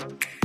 Bye.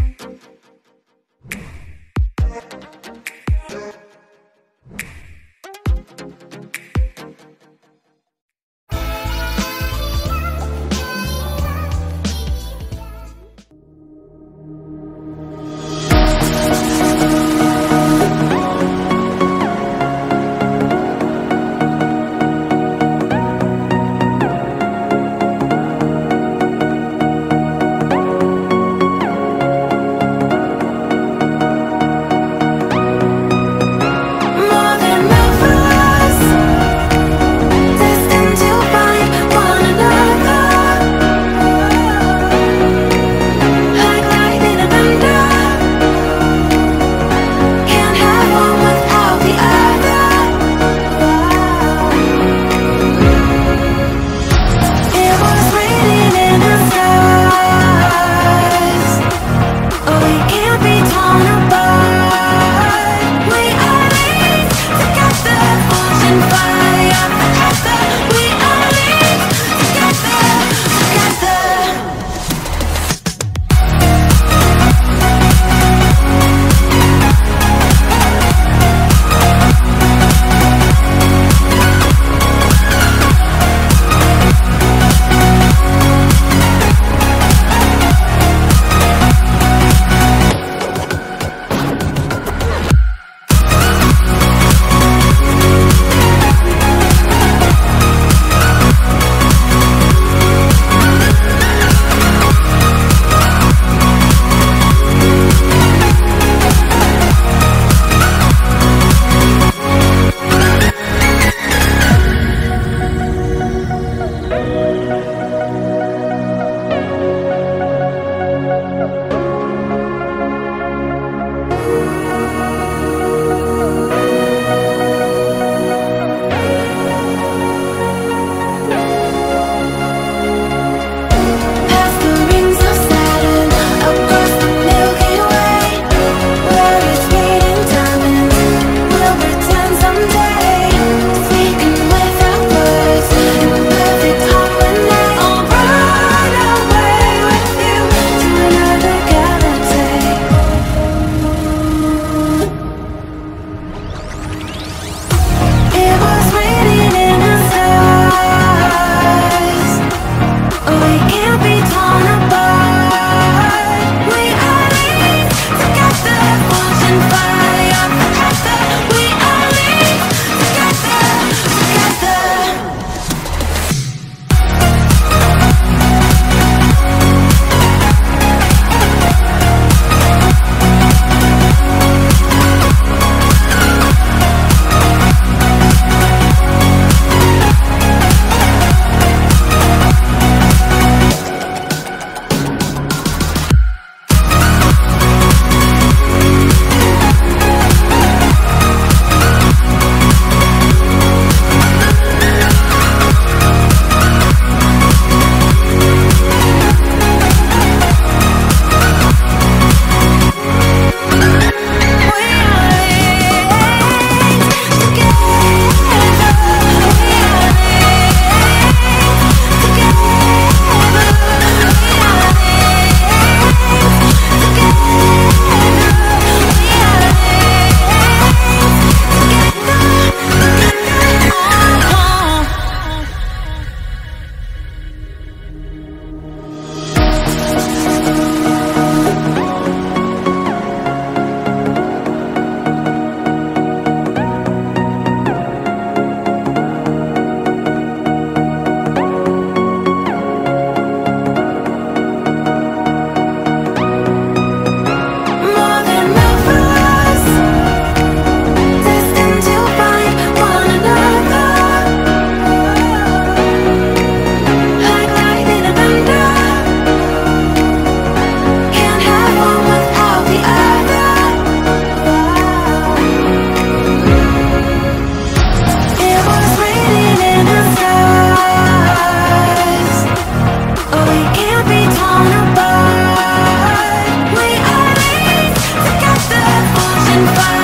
and fire.